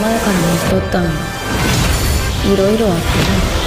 前から見とったんいろいろあってな